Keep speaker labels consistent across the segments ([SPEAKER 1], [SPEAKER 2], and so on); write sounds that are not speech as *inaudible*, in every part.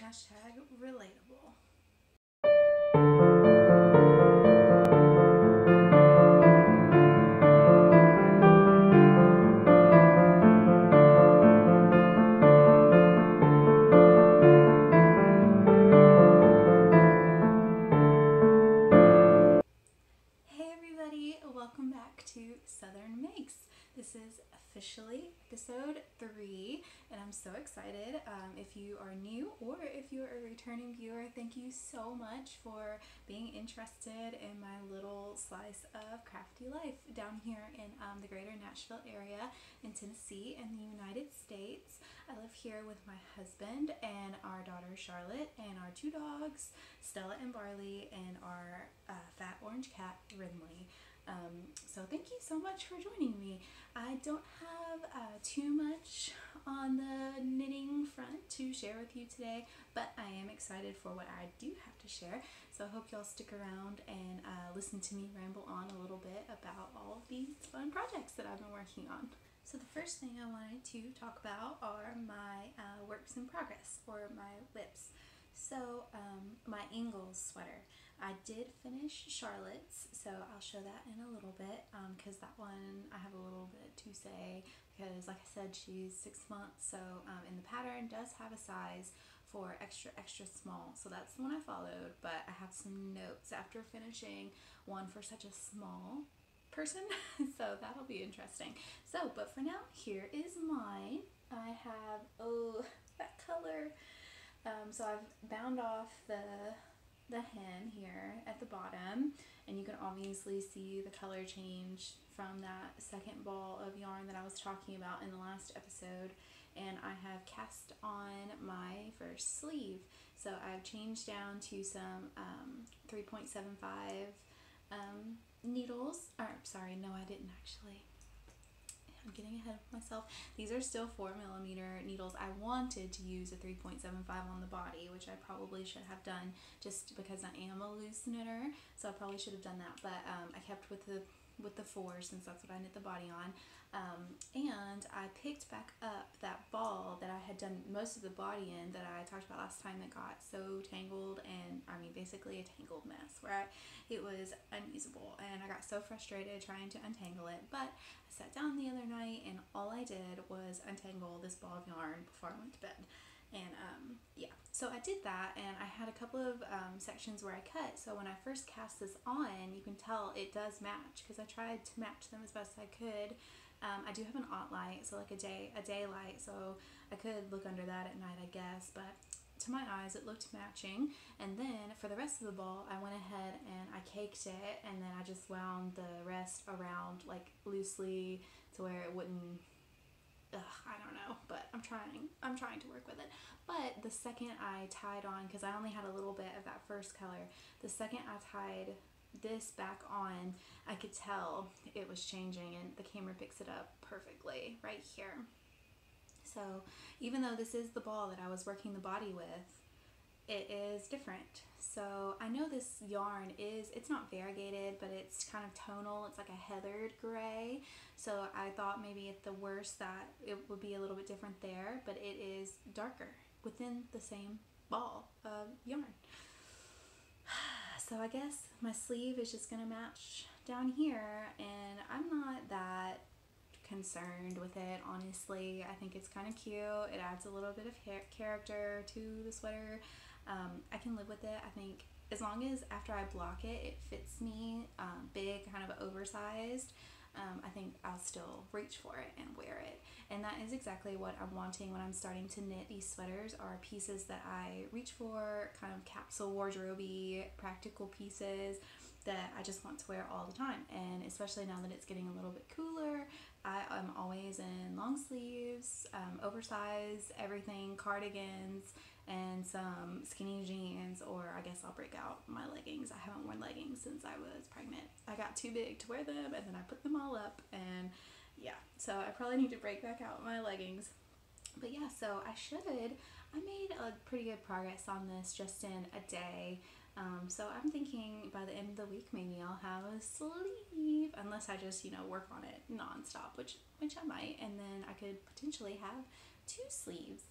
[SPEAKER 1] Hashtag relatable. Officially episode three, and I'm so excited. Um, if you are new or if you're a returning viewer, thank you so much for being interested in my little slice of crafty life down here in um, the greater Nashville area in Tennessee in the United States. I live here with my husband and our daughter Charlotte and our two dogs, Stella and Barley, and our uh, fat orange cat, Rinley. Um, so thank you so much for joining me. I don't have uh, too much on the knitting front to share with you today, but I am excited for what I do have to share. So I hope y'all stick around and uh, listen to me ramble on a little bit about all these fun projects that I've been working on. So the first thing I wanted to talk about are my uh, works in progress or my WIPs. So um, my Ingalls sweater. I did finish Charlotte's, so I'll show that in a little bit because that one I have a little bit to say because like I said she's six months so um, the pattern does have a size for extra extra small so that's the one I followed but I have some notes after finishing one for such a small person *laughs* so that'll be interesting. So but for now here is mine. I have oh that color. Um, so I've bound off the the hem here at the bottom and you can obviously see the color change from that second ball of yarn that I was talking about in the last episode and I have cast on my first sleeve. So I've changed down to some um, 3.75 um, needles or sorry no I didn't actually I'm getting ahead of myself. These are still four millimeter needles. I wanted to use a 3.75 on the body, which I probably should have done just because I am a loose knitter. So I probably should have done that, but um, I kept with the with the four since that's what I knit the body on. Um, and I picked back up that had done most of the body in that I talked about last time that got so tangled and I mean basically a tangled mess where I, it was unusable and I got so frustrated trying to untangle it. But I sat down the other night and all I did was untangle this ball of yarn before I went to bed. And um, yeah. So I did that and I had a couple of um, sections where I cut. So when I first cast this on you can tell it does match because I tried to match them as best I could um, I do have an OttLite, so like a day a daylight, so I could look under that at night, I guess. But to my eyes, it looked matching. And then for the rest of the ball, I went ahead and I caked it, and then I just wound the rest around like loosely to where it wouldn't. Ugh, I don't know, but I'm trying. I'm trying to work with it. But the second I tied on, because I only had a little bit of that first color, the second I tied this back on, I could tell it was changing and the camera picks it up perfectly right here. So even though this is the ball that I was working the body with, it is different. So I know this yarn is, it's not variegated, but it's kind of tonal. It's like a heathered gray. So I thought maybe at the worst that it would be a little bit different there, but it is darker within the same ball of yarn. So I guess my sleeve is just gonna match down here and I'm not that concerned with it honestly. I think it's kind of cute. It adds a little bit of character to the sweater. Um, I can live with it I think. As long as after I block it it fits me um, big kind of oversized um, I think I'll still reach for it and wear it. And that is exactly what I'm wanting when I'm starting to knit these sweaters are pieces that I reach for, kind of capsule wardrobe practical pieces that I just want to wear all the time. And especially now that it's getting a little bit cooler, I am always in long sleeves, um, oversized, everything, cardigans, and some skinny jeans, or I guess I'll break out my leggings. I haven't worn leggings since I was pregnant. I got too big to wear them, and then I put them all up, and yeah, so I probably need to break back out my leggings. But yeah, so I should. I made a pretty good progress on this just in a day. Um, so I'm thinking by the end of the week maybe I'll have a sleeve unless I just you know work on it nonstop which which I might and then I could potentially have two sleeves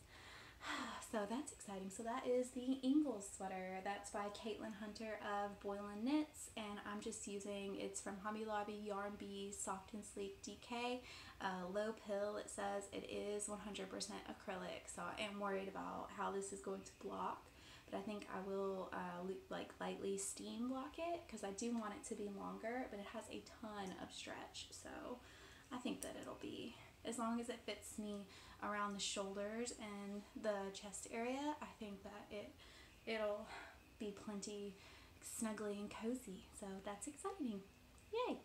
[SPEAKER 1] *sighs* so that's exciting. So that is the Ingalls sweater. That's by Caitlin Hunter of Boyland Knits, and I'm just using it's from Hobby Lobby Yarn Bee Soft and Sleek DK. Uh, low pill. It says it is 100% acrylic, so I am worried about how this is going to block. But I think I will uh, like lightly steam block it because I do want it to be longer, but it has a ton of stretch, so I think that it'll be as long as it fits me around the shoulders and the chest area, I think that it it'll be plenty snuggly and cozy. So that's exciting. Yay!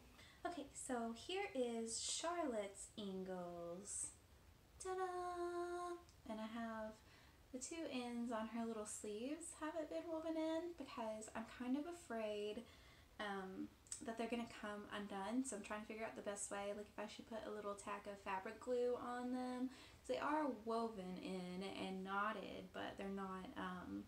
[SPEAKER 1] Okay, so here is Charlotte's Ingalls. Ta-da! And I have the two ends on her little sleeves haven't been woven in because I'm kind of afraid um, that they're gonna come undone. So I'm trying to figure out the best way, like if I should put a little tack of fabric glue on them. So they are woven in and knotted, but they're not um,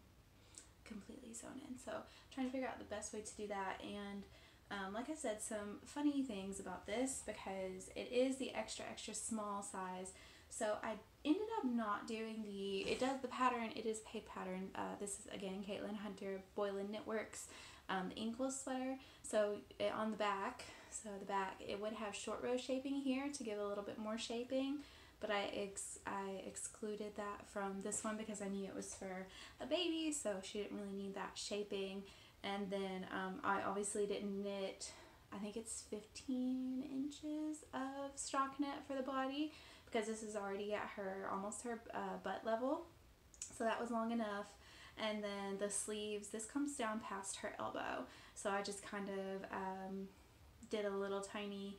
[SPEAKER 1] completely sewn in. So I'm trying to figure out the best way to do that. And um, like I said, some funny things about this because it is the extra extra small size. So I ended up not doing the, it does the pattern, it is paid pattern. Uh, this is again Caitlin Hunter Boyland Knitworks um, the Ingalls sweater. So it, on the back, so the back, it would have short row shaping here to give a little bit more shaping. But I ex I excluded that from this one because I knew it was for a baby, so she didn't really need that shaping. And then um, I obviously didn't knit, I think it's 15 inches of stockinette for the body because this is already at her, almost her uh, butt level. So that was long enough and then the sleeves this comes down past her elbow. So I just kind of um, did a little tiny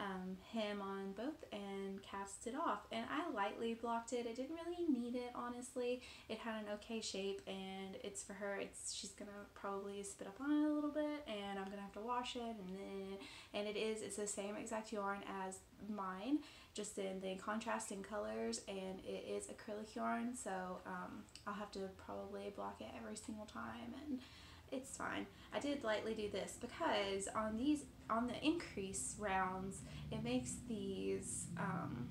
[SPEAKER 1] um, hem on both and cast it off. And I lightly blocked it. It didn't really need it honestly. It had an okay shape and it's for her. It's she's gonna probably spit up on it a little bit and I'm gonna have to wash it and then and it is it's the same exact yarn as mine just in the contrasting colors and it is acrylic yarn. So um, I'll have to probably block it every single time and it's fine. I did lightly do this because on these on the increase rounds it makes these um,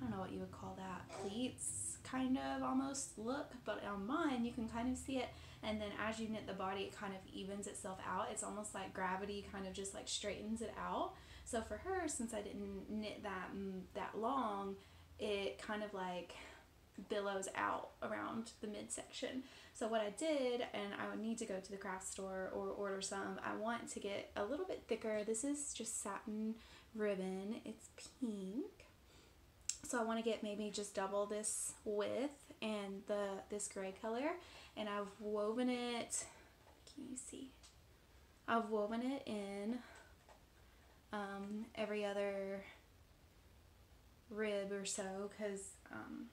[SPEAKER 1] I don't know what you would call that pleats kind of almost look but on mine you can kind of see it and then as you knit the body it kind of evens itself out it's almost like gravity kind of just like straightens it out so for her, since I didn't knit that that long, it kind of like billows out around the midsection. So what I did, and I would need to go to the craft store or order some, I want to get a little bit thicker. This is just satin ribbon. It's pink. So I want to get maybe just double this width and the this gray color. And I've woven it, can you see? I've woven it in um, every other rib or so because um,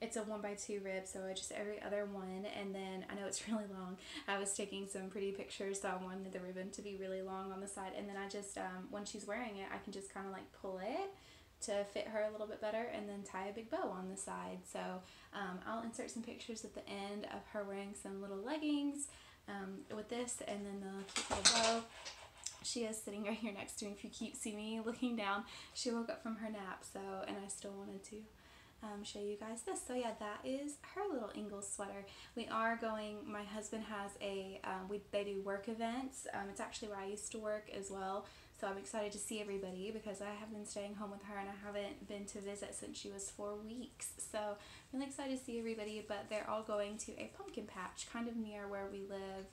[SPEAKER 1] it's a one by two rib so just every other one and then I know it's *laughs* really long I was taking some pretty pictures so I wanted the ribbon to be really long on the side and then I just um, when she's wearing it I can just kind of like pull it to fit her a little bit better and then tie a big bow on the side so um, I'll insert some pictures at the end of her wearing some little leggings um, with this and then the cute little bow she is sitting *laughs* right here next to me. If you keep seeing me looking down, she woke up from her nap. So, and I still wanted to um, show you guys this. So yeah, that is her little Ingalls sweater. We are going, my husband has a, um, we, they do work events. Um, it's actually where I used to work as well. So I'm excited to see everybody because I have been staying home with her and I haven't been to visit since she was four weeks. So really excited to see everybody, but they're all going to a pumpkin patch kind of near where we live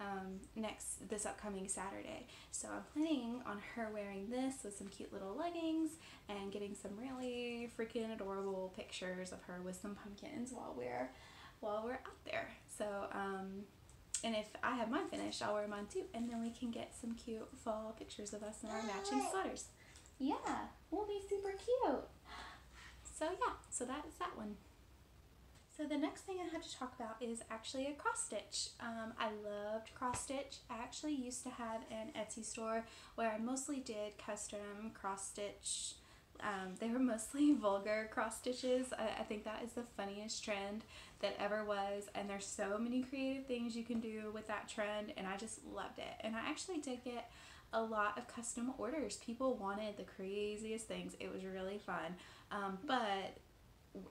[SPEAKER 1] um, next this upcoming Saturday. So I'm planning on her wearing this with some cute little leggings and getting some really freaking adorable pictures of her with some pumpkins while we're while we're out there. So um, and if I have mine finished, I'll wear mine too, and then we can get some cute fall pictures of us in our matching sweaters. Yeah, we'll be super cute. So yeah, so that is that one. So the next thing I have to talk about is actually a cross stitch. Um, I loved cross stitch. I actually used to have an Etsy store where I mostly did custom cross stitch. Um, they were *laughs* mostly vulgar cross stitches. I, I think that is the funniest trend that ever was and there's so many creative things you can do with that trend and I just loved it. And I actually did get a lot of custom orders. People wanted the craziest things. It was really fun. Um, but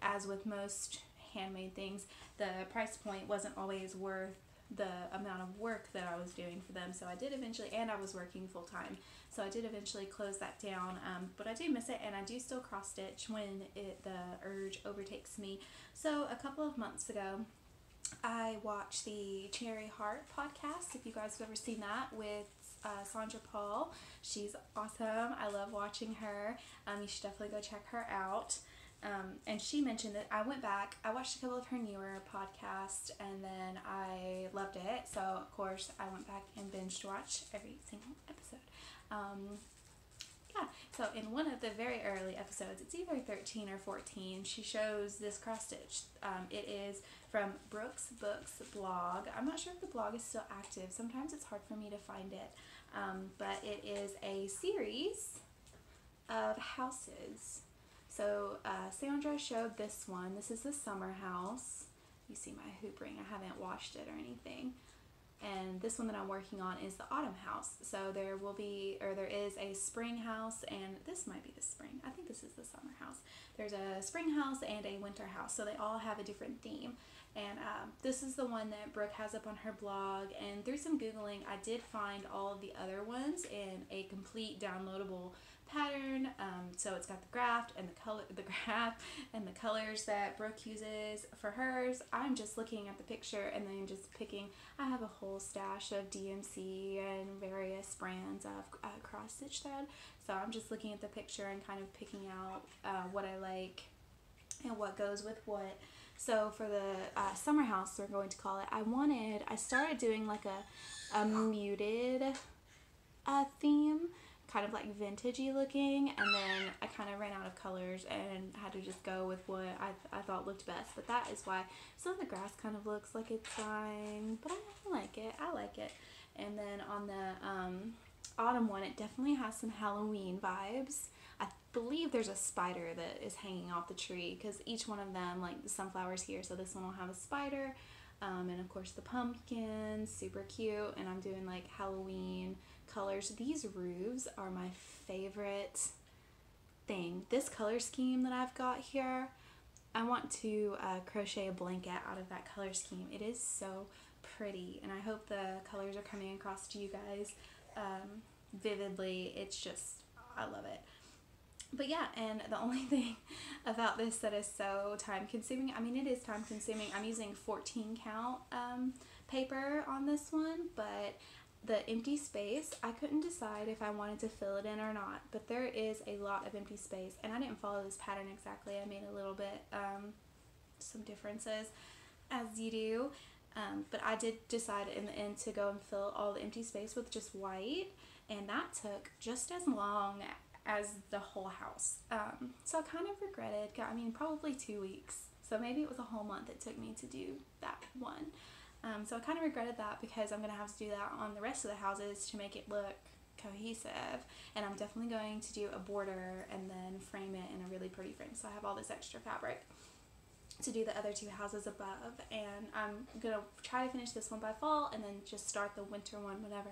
[SPEAKER 1] as with most handmade things, the price point wasn't always worth the amount of work that I was doing for them. So I did eventually, and I was working full time. So I did eventually close that down. Um, but I do miss it, and I do still cross stitch when it the urge overtakes me. So a couple of months ago, I watched the Cherry Heart podcast. If you guys have ever seen that with uh, Sandra Paul, she's awesome. I love watching her. Um, you should definitely go check her out. Um, and she mentioned that I went back, I watched a couple of her newer podcasts, and then I loved it. So, of course, I went back and binged watched every single episode. Um, yeah, so in one of the very early episodes, it's either 13 or 14, she shows this cross stitch. Um, it is from Brooke's Books blog. I'm not sure if the blog is still active. Sometimes it's hard for me to find it. Um, but it is a series of houses so uh, Sandra showed this one. This is the summer house. You see my hoop ring. I haven't washed it or anything. And this one that I'm working on is the autumn house. So there will be, or there is a spring house, and this might be the spring. I think this is the summer house. There's a spring house and a winter house. So they all have a different theme. And um, this is the one that Brooke has up on her blog. And through some Googling, I did find all of the other ones in a complete downloadable pattern. Um, so it's got the graft and the color, the *laughs* graph and the colors that Brooke uses for hers. I'm just looking at the picture and then just picking. I have a whole stash of DMC and various brands of uh, cross stitch thread. So I'm just looking at the picture and kind of picking out uh, what I like and what goes with what. So for the uh, summer house, we're going to call it. I wanted. I started doing like a a muted uh, theme kind of like vintagey looking and then I kind of ran out of colors and had to just go with what I, I thought looked best but that is why some of the grass kind of looks like it's dying but I like it I like it and then on the um, autumn one it definitely has some Halloween vibes I believe there's a spider that is hanging off the tree because each one of them like the sunflowers here so this one will have a spider um, and of course the pumpkins super cute and I'm doing like Halloween colors. These roofs are my favorite thing. This color scheme that I've got here, I want to uh, crochet a blanket out of that color scheme. It is so pretty and I hope the colors are coming across to you guys um, vividly. It's just, I love it. But yeah, and the *laughs* only thing about this that is so time consuming, I mean, it is time consuming. I'm using 14 count um, paper on this one, but the empty space, I couldn't decide if I wanted to fill it in or not, but there is a lot of empty space, and I didn't follow this pattern exactly. I made a little bit, um, some differences as you do, um, but I did decide in the end to go and fill all the empty space with just white, and that took just as long as the whole house. Um, so I kind of regretted, I mean, probably two weeks. So maybe it was a whole month it took me to do that one. Um, so I kind of regretted that because I'm going to have to do that on the rest of the houses to make it look cohesive. And I'm definitely going to do a border and then frame it in a really pretty frame. So I have all this extra fabric to do the other two houses above. And I'm to try to finish this one by fall and then just start the winter one whenever.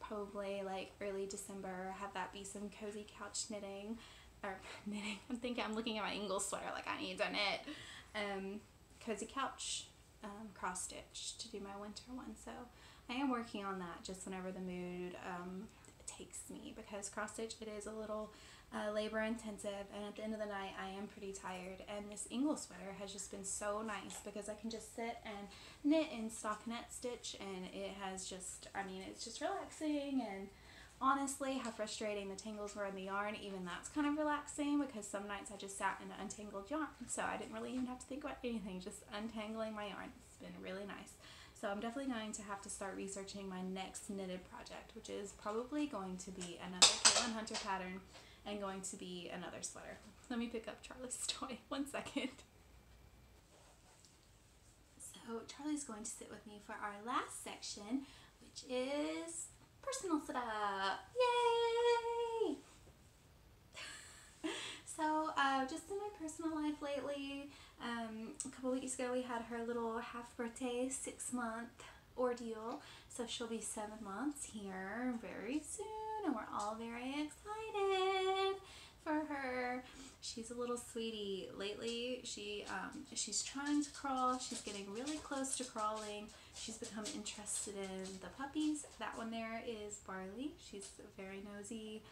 [SPEAKER 1] Probably like early December, have that be some cozy couch knitting or *laughs* knitting. I'm thinking I'm looking at my Ingalls sweater like I need to knit. Um, cozy couch um, cross stitch to do my winter one. So I am working on that just whenever the mood um, takes me because cross stitch it is a little uh, labor intensive and at the end of the night I am pretty tired. And this Ingalls sweater has just been so nice because I can just sit and knit in stockinette stitch and it has just I mean it's just relaxing. And honestly how frustrating the tangles were in the yarn. Even that's kind of relaxing because some nights I just sat in an untangled yarn. So I didn't really even have to think about anything just untangling my yarn. It's been really nice. So I'm definitely going to have to start researching my next knitted project which is probably going to be another Caitlin Hunter pattern and going to be another sweater let me pick up Charlie's *laughs* toy one second so Charlie's going to sit with me for our last section which is personal setup. Yay! *laughs* so, uh, just in my personal life lately, um, a couple weeks ago we had her little half birthday, six month ordeal. So she'll be seven months here very soon, and we're all very excited for her. She's a little sweetie. Lately, she um, she's trying to crawl. She's getting really close to crawling. She's become interested in the puppies. That one there is Barley. She's very nosy.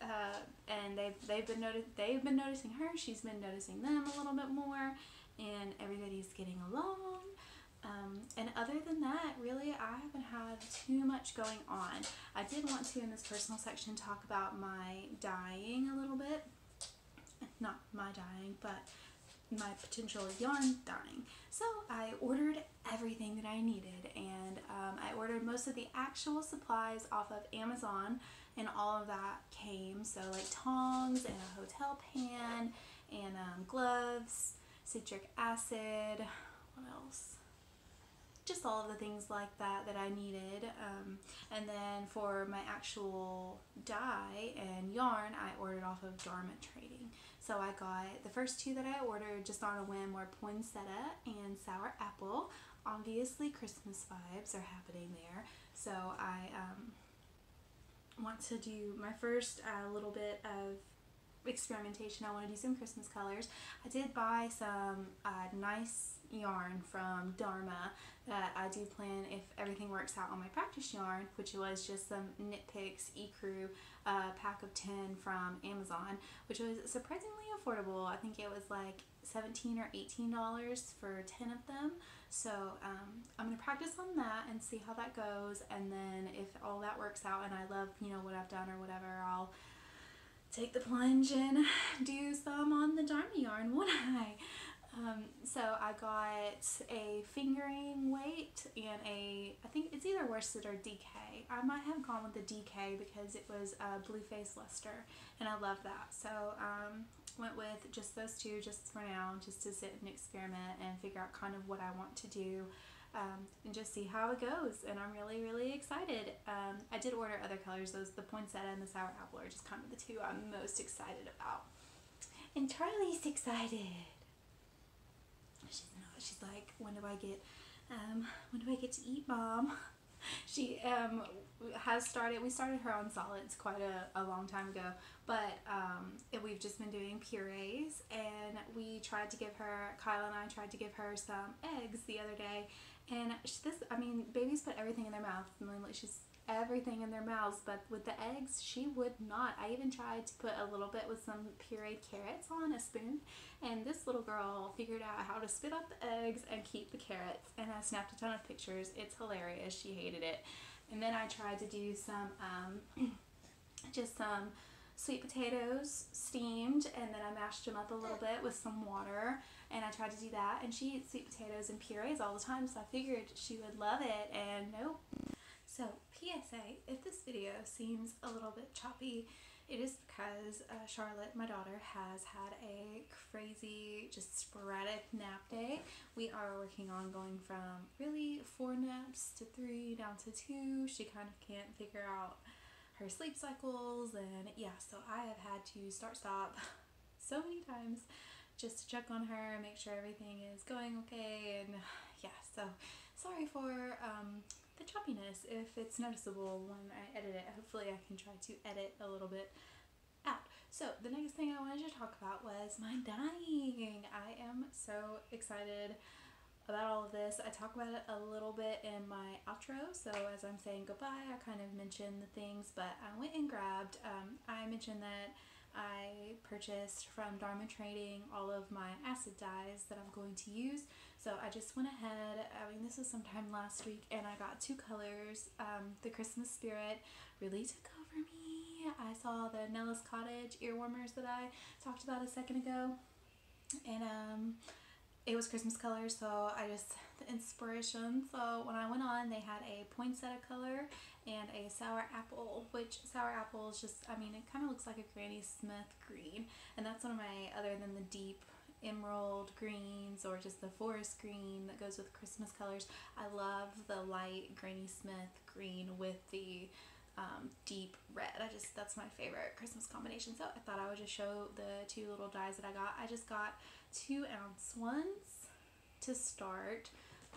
[SPEAKER 1] Uh, and they've they've been they've been noticing her. She's been noticing them a little bit more, and everybody's getting along. Um, and other than that, really, I haven't had too much going on. I did want to, in this personal section, talk about my dying a. Not my dyeing, but my potential yarn dyeing. So I ordered everything that I needed, and um, I ordered most of the actual supplies off of Amazon, and all of that came. So like tongs and a hotel pan, and um, gloves, citric acid. What else? just all of the things like that that I needed. Um, and then for my actual dye and yarn, I ordered off of Dharma Trading. So I got the first two that I ordered just on a whim were poinsettia and sour apple. Obviously, Christmas vibes are happening there. So I um, want to do my first uh, little bit of experimentation. I want to do some Christmas colors. I did buy some uh, nice yarn from Dharma that I do plan if everything works out on my practice yarn, which was just some Knit Picks Ecru uh, pack of 10 from Amazon, which was surprisingly affordable. I think it was like 17 or 18 dollars for 10 of them. So um, I'm gonna practice on that and see how that goes. And then if all that works out and I love you know what I've done or whatever, I'll take the plunge and *sighs* do some on the Dharma yarn, *laughs* won't I? Um, so I got a fingering weight and a, I think it's either worsted or DK. I might have gone with the DK because it was a blue face Leicester and I love that. So um, went with just those two just for now, just to sit and experiment and figure out kind of what I want to do. Um, and just see how it goes. And I'm really, really excited. Um, I did order other colors. Those the poinsettia and the sour apple are just kind of the two I'm most excited about. And Charlie's excited she's. She's like, when do I get, um, when do I get to eat, mom? *laughs* She um has started. We started her on solids quite a, a long time ago, but um, we've just been doing purees, and we tried to give her. Kyle and I tried to give her some eggs the other day, and she, this. I mean, babies put everything in their mouth. I mean, like she's everything in their mouths, but with the eggs, she would not. I even tried to put a little bit with some pureed carrots on a spoon, and this little girl figured out how to spit out the eggs and keep the carrots, and I snapped a ton of pictures. It's hilarious. She hated it. And then I tried to do some, um, *clears throat* just some sweet potatoes steamed, and then I mashed them up a little bit with some water, and I tried to do that, and she eats sweet potatoes and purees all the time, so I figured she would love it, and nope. So, PSA, if this video seems a little bit choppy, it is because uh, Charlotte, my daughter, has had a crazy, just sporadic nap day. We are working on going from really four naps to three down to two. She kind of can't figure out her sleep cycles, and yeah, so I have had to start stop *laughs* so many times just to check on her and make sure everything is going okay. And *sighs* yeah, so sorry for um, the choppiness if it's noticeable when I edit it. Hopefully I can try to edit a little bit out. So the next thing I wanted to talk about was my dyeing. I am so excited about all of this. I talk about it a little bit in my outro. So as I'm saying goodbye, I kind of mention the things, but I went and grabbed, um, I mentioned that I purchased from Dharma Trading all of my acid dyes that I'm going to use. So I just went ahead, I mean this was sometime last week, and I got two colors. Um, the Christmas Spirit really took over me. I saw the Nellis Cottage ear warmers that I talked about a second ago. And um, it was Christmas colors, so I just, the inspiration. So when I went on, they had a poinsettia color and a sour apple, which sour apple is just, I mean, it kind of looks like a Granny Smith green. And that's one of my, other than the deep emerald greens or just the forest green that goes with Christmas colors, I love the light Granny Smith green with the um, deep red. I just, that's my favorite Christmas combination. So I thought I would just show the two little dyes that I got. I just got two ounce ones to start.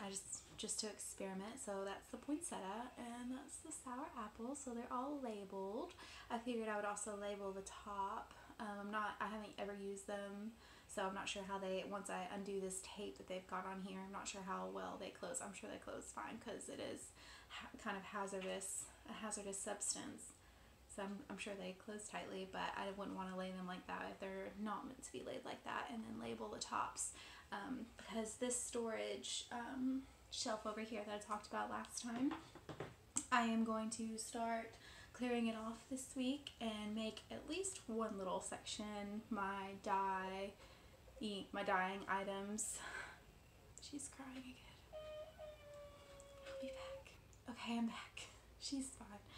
[SPEAKER 1] I just just to experiment. So that's the poinsettia and that's the sour apple. So they're all labeled. I figured I would also label the top Um, I'm not, I haven't ever used them, so I'm not sure how they, once I undo this tape that they've got on here, I'm not sure how well they close. I'm sure they close fine because it is kind of hazardous, a hazardous substance. So I'm, I'm sure they close tightly, but I wouldn't want to lay them like that if they're not meant to be laid like that and then label the tops. Um, because this storage um, shelf over here that I talked about last time, I am going to start clearing it off this week and make at least one little section my dye, my dyeing items. *sighs* She's crying again. I'll be back. Okay, I'm back. *laughs* She's fine.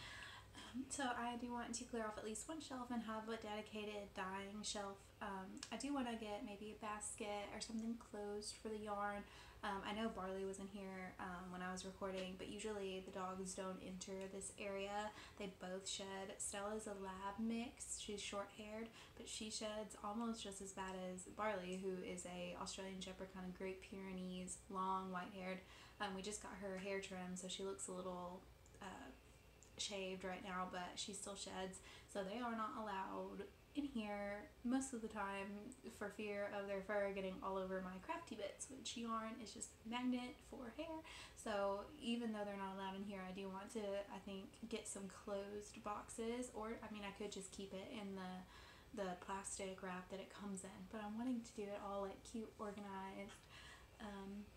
[SPEAKER 1] So I do want to clear off at least one shelf and have a dedicated dyeing shelf. Um, I do want to get maybe a basket or something closed for the yarn. Um, I know Barley was in here um, when I was recording, but usually the dogs don't enter this area. They both shed. Stella's a lab mix. She's short haired, but she sheds almost just as bad as Barley, who is a Australian Shepherd kind of Great Pyrenees, long white haired. Um, we just got her hair trimmed, so she looks a little shaved right now, but she still sheds. So they are not allowed in here most of the time for fear of their fur getting all over my crafty bits, which yarn is just magnet for hair. So even though they're not allowed in here, I do want to, I think, get some closed boxes, or I mean, I could just keep it in the the plastic wrap that it comes in, but I'm wanting to do it all like cute, organized. Um,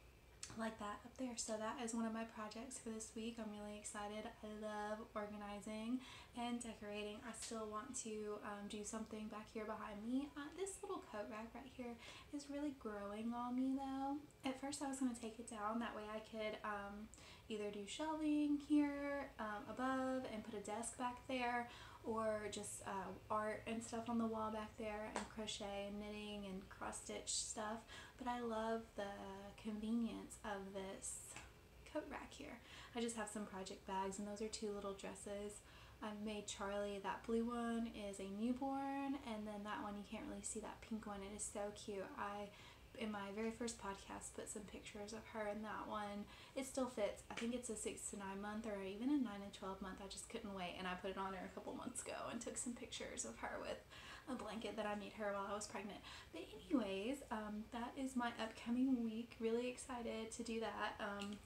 [SPEAKER 1] like that up there. So that is one of my projects for this week. I'm really excited. I love organizing and decorating. I still want to um, do something back here behind me. Uh, this little coat rack right here is really growing on me though. At first I was going to take it down. That way I could um, either do shelving here um, above and put a desk back there or just uh, art and stuff on the wall back there and crochet and knitting and cross stitch stuff but I love the convenience of this coat rack here. I just have some project bags and those are two little dresses. I've made Charlie, that blue one is a newborn and then that one you can't really see that pink one. It is so cute. I in my very first podcast put some pictures of her in that one. It still fits. I think it's a six to nine month or even a nine to twelve month. I just couldn't wait and I put it on her a couple months ago and took some pictures of her with a blanket that I made her while I was pregnant. But anyways, um, that is my upcoming week. Really excited to do that. Um,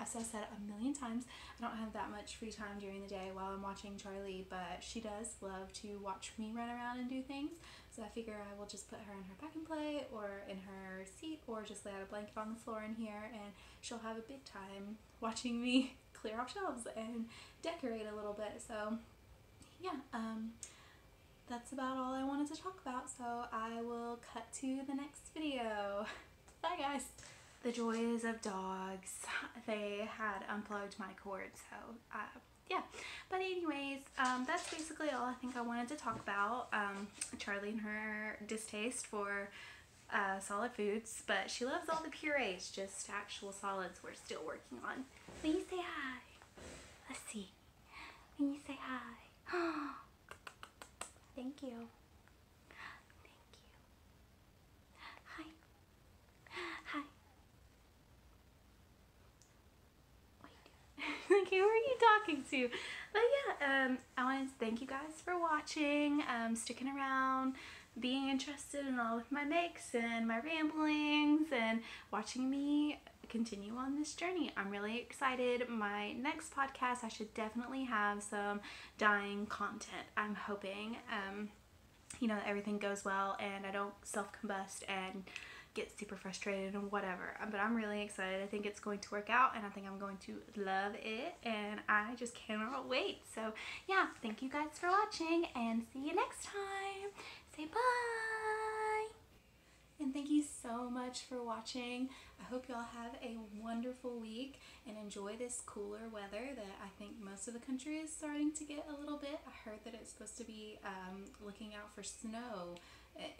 [SPEAKER 1] as I said a million times, I don't have that much free time during the day while I'm watching Charlie, but she does love to watch me run around and do things. So I figure I will just put her in her pack and play or in her seat or just lay out a blanket on the floor in here and she'll have a big time watching me *laughs* clear off shelves and decorate a little bit. So yeah, um, that's about all I wanted to talk about. So I will cut to the next video. *laughs* Bye guys. The joys of dogs. *laughs* They had unplugged my cord, so uh, yeah. But anyways, um, that's basically all I think I wanted to talk about. Um, Charlie and her distaste for uh, solid foods, but she loves all the purees, just actual solids we're still working on. Will you say hi? Let's see. Will you say hi? *gasps* Thank you. Thank you. Hi. Hi. Who are you talking to? But yeah, um, I want to thank you guys for watching, um, sticking around, being interested in all of my makes and my ramblings, and watching me continue on this journey. I'm really excited. My next podcast, I should definitely have some dyeing content. I'm hoping, um, you know, everything goes well and I don't self combust and get super frustrated and whatever. But I'm really excited. I think it's going to work out and I think I'm going to love it and I just cannot wait. So, yeah, thank you guys for watching and see you next time. Say bye. And thank you so much for watching. I hope y'all have a wonderful week and enjoy this cooler weather that I think most of the country is starting to get a little bit. I heard that it's supposed to be um, looking out for snow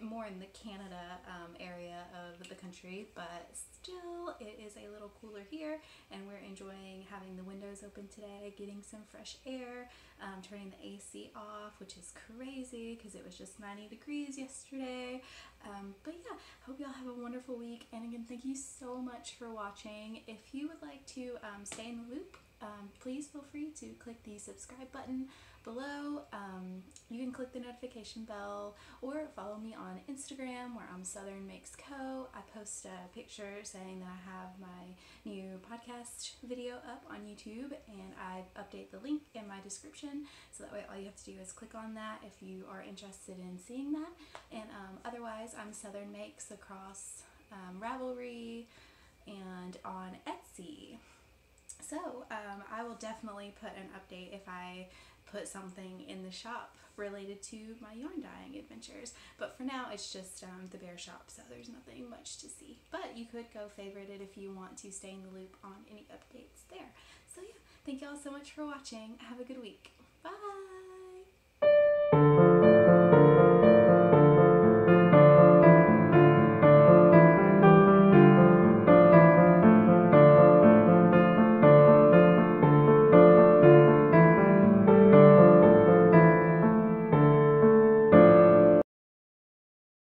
[SPEAKER 1] more in the Canada um, area of the country, but still it is a little cooler here and we're enjoying having the windows open today, getting some fresh air, um, turning the AC off, which is crazy because it was just 90 degrees yesterday. Um, but yeah, hope y'all have a wonderful week. And again, thank you so much for watching. If you would like to um, stay in the loop, um, please feel free to click the subscribe button below. Um, you can click the notification bell or follow me on Instagram where I'm Southern Makes Co. I post a picture saying that I have my new podcast video up on YouTube and I update the link in my description so that way all you have to do is click on that if you are interested in seeing that. And um, otherwise, I'm Southern Makes across um, Ravelry and on Etsy. So um, I will definitely put an update if I put something in the shop related to my yarn dyeing adventures. But for now, it's just um, the bear shop, so there's nothing much to see. But you could go favorite it if you want to stay in the loop on any updates there. So yeah, thank you all so much for watching. Have a good week. Bye!